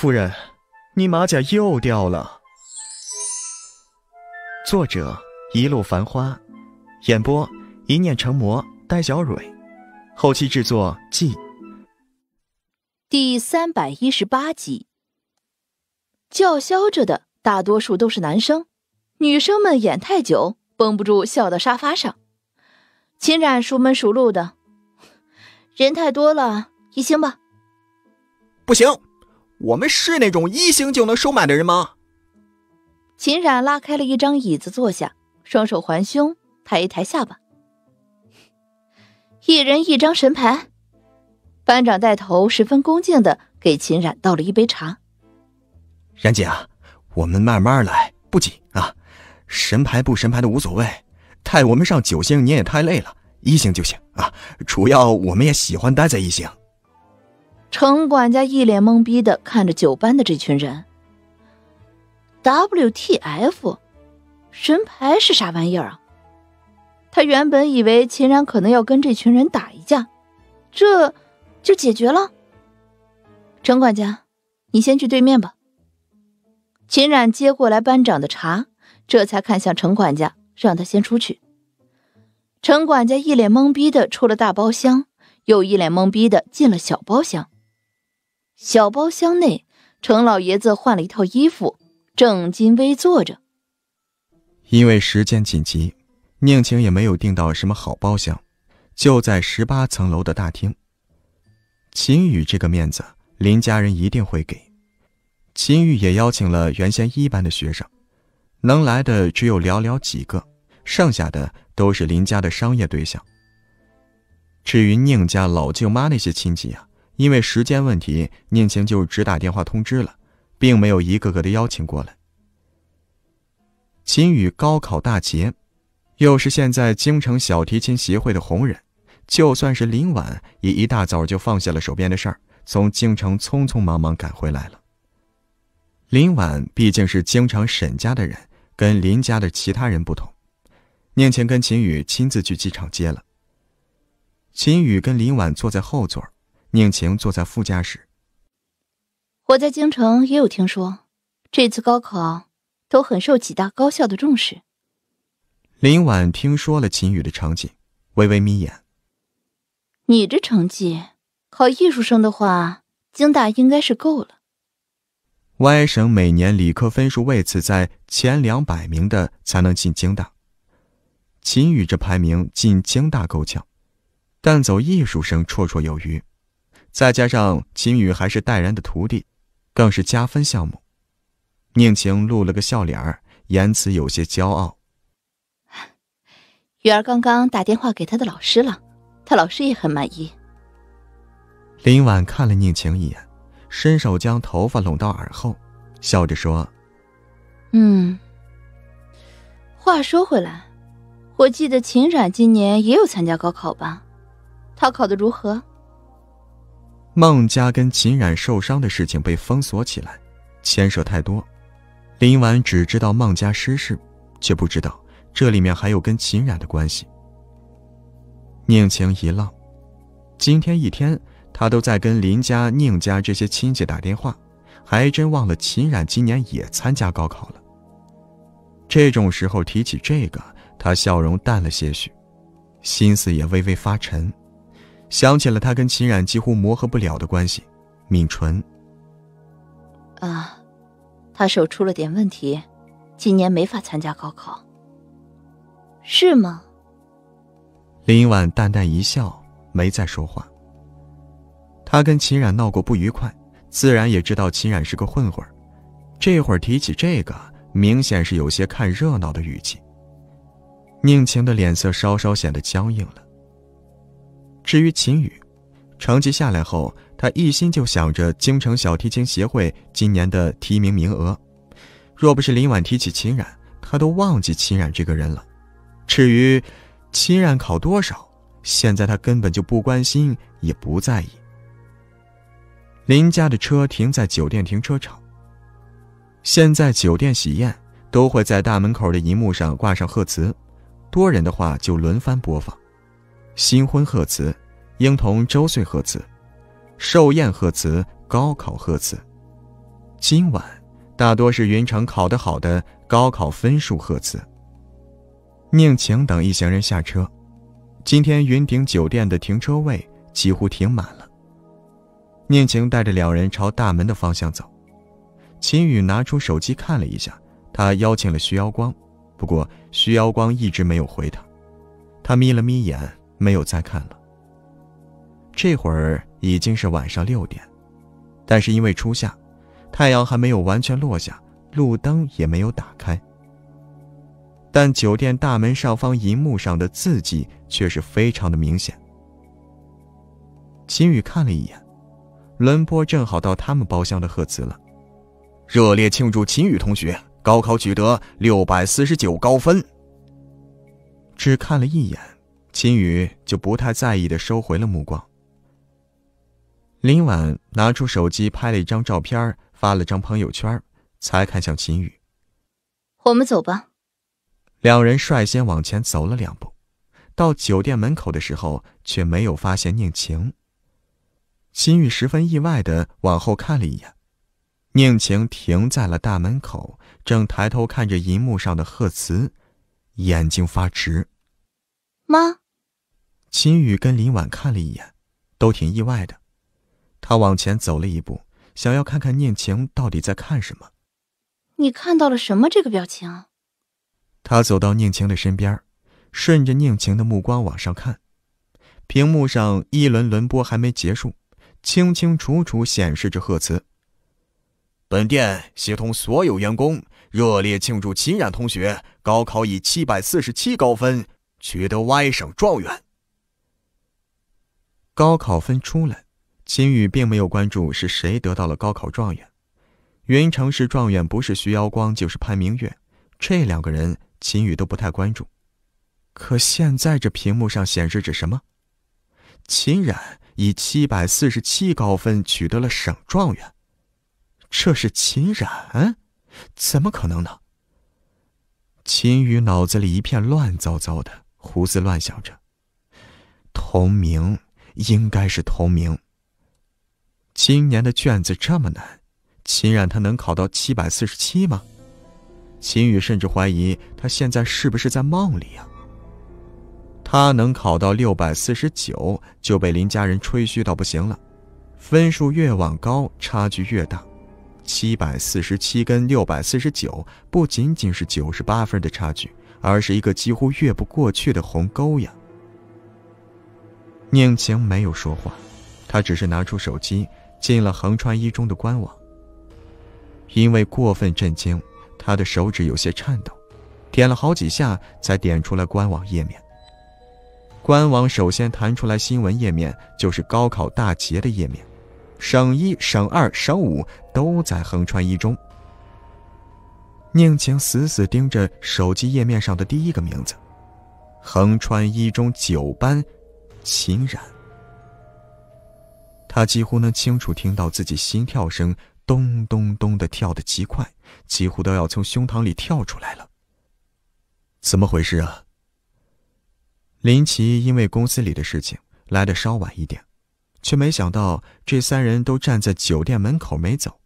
夫人，你马甲又掉了。作者：一路繁花，演播：一念成魔，戴小蕊，后期制作：季。第三百一十八集。叫嚣着的大多数都是男生，女生们演太久，绷不住笑到沙发上。秦冉熟门熟路的，人太多了，一星吧。不行。我们是那种一星就能收买的人吗？秦冉拉开了一张椅子坐下，双手环胸，抬一抬下巴。一人一张神牌，班长带头，十分恭敬的给秦冉倒了一杯茶。冉姐啊，我们慢慢来，不急啊。神牌不神牌的无所谓，带我们上九星你也太累了，一星就行啊。主要我们也喜欢待在一星。程管家一脸懵逼的看着九班的这群人。WTF，神牌是啥玩意儿啊？他原本以为秦冉可能要跟这群人打一架，这就解决了。程管家，你先去对面吧。秦冉接过来班长的茶，这才看向程管家，让他先出去。程管家一脸懵逼的出了大包厢，又一脸懵逼的进了小包厢。小包厢内，程老爷子换了一套衣服，正襟危坐着。因为时间紧急，宁晴也没有订到什么好包厢，就在十八层楼的大厅。秦宇这个面子，林家人一定会给。秦宇也邀请了原先一班的学生，能来的只有寥寥几个，剩下的都是林家的商业对象。至于宁家老舅妈那些亲戚呀。因为时间问题，宁晴就只打电话通知了，并没有一个个的邀请过来。秦宇高考大捷，又是现在京城小提琴协会的红人，就算是林婉也一大早就放下了手边的事儿，从京城匆匆忙忙赶回来了。林婉毕竟是京城沈家的人，跟林家的其他人不同，宁晴跟秦宇亲自去机场接了。秦宇跟林婉坐在后座儿。宁晴坐在副驾驶。我在京城也有听说，这次高考都很受几大高校的重视。林婉听说了秦宇的成绩，微微眯眼。你这成绩，考艺术生的话，京大应该是够了。外省每年理科分数位次在前两百名的才能进京大，秦宇这排名进京大够呛，但走艺术生绰绰有余。再加上秦宇还是戴然的徒弟，更是加分项目。宁晴露了个笑脸儿，言辞有些骄傲。雨儿刚刚打电话给他的老师了，他老师也很满意。林婉看了宁晴一眼，伸手将头发拢到耳后，笑着说：“嗯。话说回来，我记得秦冉今年也有参加高考吧？他考的如何？”孟家跟秦冉受伤的事情被封锁起来，牵涉太多。林婉只知道孟家失事，却不知道这里面还有跟秦冉的关系。宁晴一愣，今天一天他都在跟林家、宁家这些亲戚打电话，还真忘了秦冉今年也参加高考了。这种时候提起这个，他笑容淡了些许，心思也微微发沉。想起了他跟秦冉几乎磨合不了的关系，抿唇。啊，他手出了点问题，今年没法参加高考。是吗？林婉淡淡一笑，没再说话。他跟秦冉闹过不愉快，自然也知道秦冉是个混混这会儿提起这个，明显是有些看热闹的语气。宁晴的脸色稍稍显得僵硬了。至于秦宇，成绩下来后，他一心就想着京城小提琴协会今年的提名名额。若不是林婉提起秦冉，他都忘记秦冉这个人了。至于秦冉考多少，现在他根本就不关心，也不在意。林家的车停在酒店停车场。现在酒店喜宴都会在大门口的银幕上挂上贺词，多人的话就轮番播放。新婚贺词，婴童周岁贺词，寿宴贺词，高考贺词。今晚大多是云城考得好的高考分数贺词。宁晴等一行人下车，今天云顶酒店的停车位几乎停满了。宁晴带着两人朝大门的方向走，秦宇拿出手机看了一下，他邀请了徐瑶光，不过徐瑶光一直没有回他，他眯了眯眼，没有再看了。这会儿已经是晚上六点，但是因为初夏，太阳还没有完全落下，路灯也没有打开。但酒店大门上方银幕上的字迹却是非常的明显。秦宇看了一眼，轮播正好到他们包厢的贺词了，热烈庆祝秦宇同学高考取得六百四十九高分。只看了一眼，秦宇就不太在意的收回了目光。林婉拿出手机拍了一张照片，发了张朋友圈，才看向秦宇：“我们走吧。”两人率先往前走了两步，到酒店门口的时候，却没有发现宁晴。秦宇十分意外的往后看了一眼，宁晴停在了大门口，正抬头看着银幕上的贺词，眼睛发直。妈，秦宇跟林婉看了一眼，都挺意外的。他往前走了一步，想要看看宁晴到底在看什么。你看到了什么？这个表情？他走到宁晴的身边，顺着宁晴的目光往上看，屏幕上一轮轮播还没结束，清清楚楚显示着贺词：“本店协同所有员工热烈庆祝秦冉同学高考以七百四十七高分取得外省状元。”高考分出来，秦宇并没有关注是谁得到了高考状元。云城市状元不是徐瑶光就是潘明月，这两个人。秦宇都不太关注，可现在这屏幕上显示着什么？秦冉以七百四十七高分取得了省状元，这是秦冉？怎么可能呢？秦宇脑子里一片乱糟糟的，胡思乱想着。同名，应该是同名。今年的卷子这么难，秦冉他能考到七百四十七吗？秦宇甚至怀疑他现在是不是在梦里呀？他能考到六百四十九，就被林家人吹嘘到不行了。分数越往高，差距越大。七百四十七跟六百四十九不仅仅是九十八分的差距，而是一个几乎越不过去的鸿沟呀。宁晴没有说话，她只是拿出手机进了横川一中的官网。因为过分震惊。他的手指有些颤抖，点了好几下才点出了官网页面。官网首先弹出来新闻页面，就是高考大捷的页面，省一、省二、省五都在横川一中。宁晴死死盯着手机页面上的第一个名字，横川一中九班，秦冉。他几乎能清楚听到自己心跳声。咚咚咚的跳得极快，几乎都要从胸膛里跳出来了。怎么回事啊？林奇因为公司里的事情来的稍晚一点，却没想到这三人都站在酒店门口没走。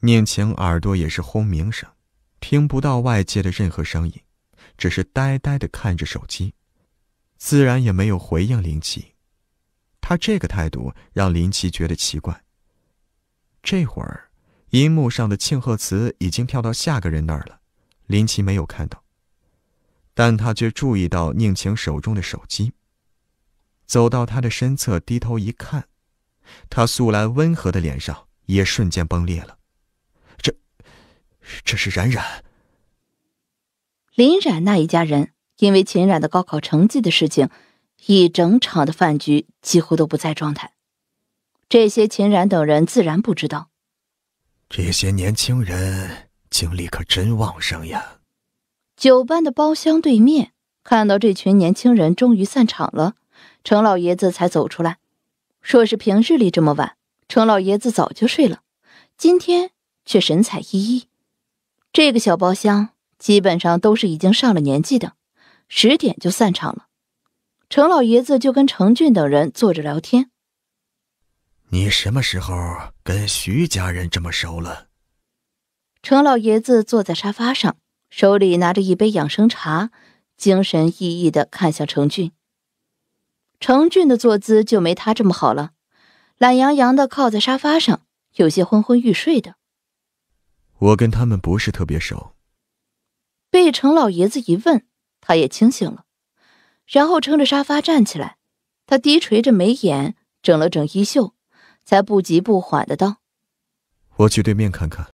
宁晴耳朵也是轰鸣声，听不到外界的任何声音，只是呆呆的看着手机，自然也没有回应林奇。他这个态度让林奇觉得奇怪。这会儿，银幕上的庆贺词已经跳到下个人那儿了，林奇没有看到，但他却注意到宁晴手中的手机。走到他的身侧，低头一看，他素来温和的脸上也瞬间崩裂了。这，这是冉冉。林冉那一家人因为秦冉的高考成绩的事情，一整场的饭局几乎都不在状态。这些秦冉等人自然不知道。这些年轻人精力可真旺盛呀！酒班的包厢对面，看到这群年轻人终于散场了，程老爷子才走出来。若是平日里这么晚，程老爷子早就睡了，今天却神采奕奕。这个小包厢基本上都是已经上了年纪的，十点就散场了。程老爷子就跟程俊等人坐着聊天。你什么时候跟徐家人这么熟了？程老爷子坐在沙发上，手里拿着一杯养生茶，精神奕奕的看向程俊。程俊的坐姿就没他这么好了，懒洋洋的靠在沙发上，有些昏昏欲睡的。我跟他们不是特别熟。被程老爷子一问，他也清醒了，然后撑着沙发站起来，他低垂着眉眼，整了整衣袖，才不急不缓的道：“我去对面看看。”